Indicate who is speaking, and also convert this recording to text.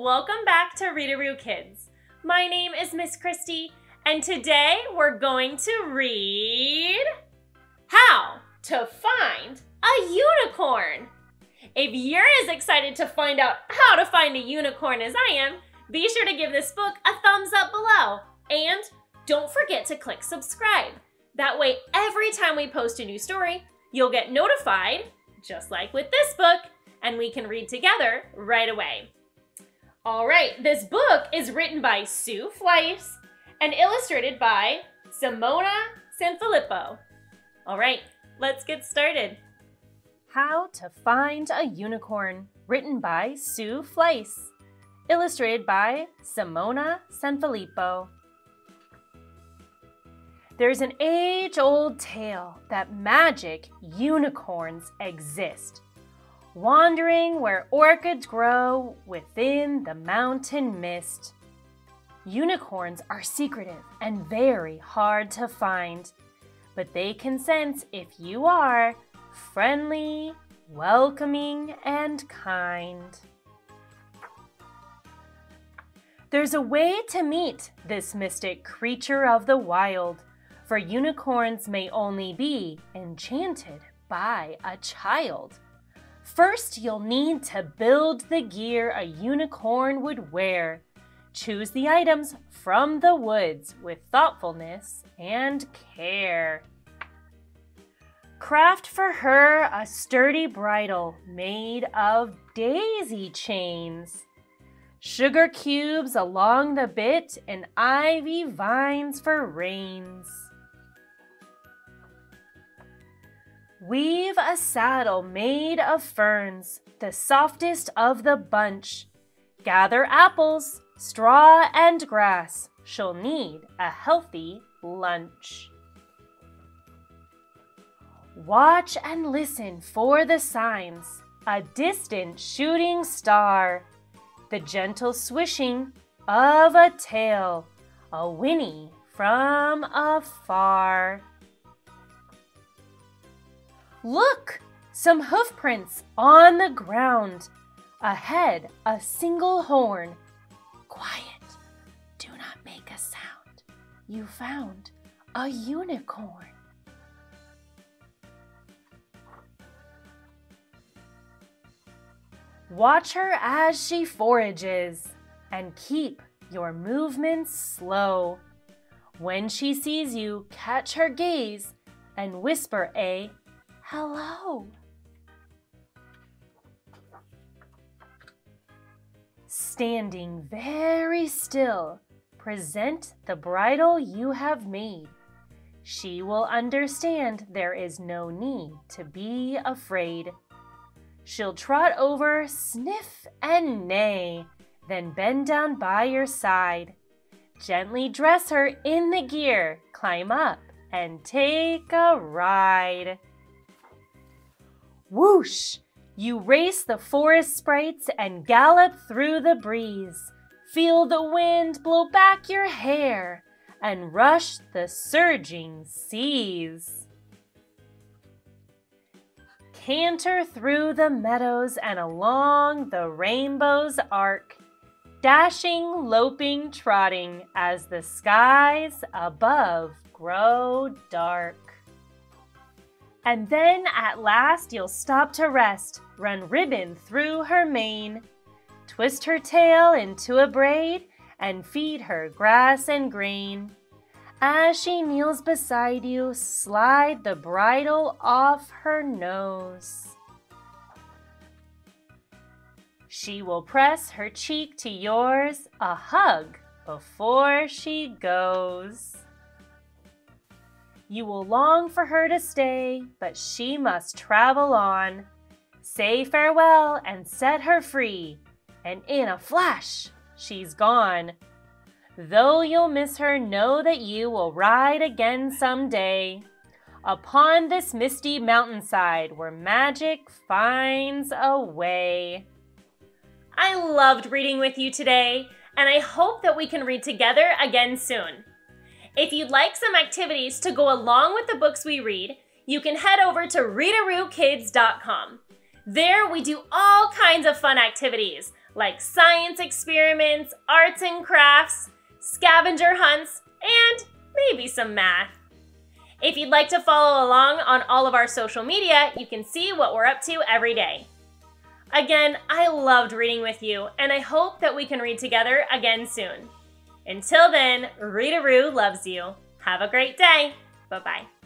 Speaker 1: welcome back to Readaroo Kids. My name is Miss Kristi, and today we're going to read How to Find a Unicorn. If you're as excited to find out how to find a unicorn as I am, be sure to give this book a thumbs up below. And don't forget to click subscribe. That way, every time we post a new story, you'll get notified, just like with this book, and we can read together right away. All right, this book is written by Sue Fliess and illustrated by Simona Sanfilippo. All right, let's get started. How to Find a Unicorn, written by Sue Fliess, illustrated by Simona Sanfilippo. There's an age-old tale that magic unicorns exist wandering where orchids grow within the mountain mist. Unicorns are secretive and very hard to find, but they can sense if you are friendly, welcoming, and kind. There's a way to meet this mystic creature of the wild, for unicorns may only be enchanted by a child. First, you'll need to build the gear a unicorn would wear. Choose the items from the woods with thoughtfulness and care. Craft for her a sturdy bridle made of daisy chains. Sugar cubes along the bit and ivy vines for reins. Weave a saddle made of ferns, the softest of the bunch. Gather apples, straw, and grass. She'll need a healthy lunch. Watch and listen for the signs. A distant shooting star. The gentle swishing of a tail. A whinny from afar. Look! Some hoof prints on the ground. Ahead, a single horn. Quiet. Do not make a sound. You found a unicorn. Watch her as she forages and keep your movements slow. When she sees you, catch her gaze and whisper a Hello. Standing very still, present the bridle you have made. She will understand there is no need to be afraid. She'll trot over, sniff, and neigh, then bend down by your side. Gently dress her in the gear, climb up, and take a ride. Whoosh! You race the forest sprites and gallop through the breeze. Feel the wind blow back your hair and rush the surging seas. Canter through the meadows and along the rainbow's arc, dashing, loping, trotting as the skies above grow dark. And then at last you'll stop to rest, run ribbon through her mane, twist her tail into a braid, and feed her grass and grain. As she kneels beside you, slide the bridle off her nose. She will press her cheek to yours, a hug before she goes. You will long for her to stay, but she must travel on. Say farewell and set her free, and in a flash, she's gone. Though you'll miss her, know that you will ride again someday upon this misty mountainside where magic finds a way. I loved reading with you today, and I hope that we can read together again soon. If you'd like some activities to go along with the books we read, you can head over to readarookids.com. There we do all kinds of fun activities, like science experiments, arts and crafts, scavenger hunts, and maybe some math. If you'd like to follow along on all of our social media, you can see what we're up to every day. Again, I loved reading with you, and I hope that we can read together again soon. Until then, Readaroo loves you. Have a great day. Bye bye.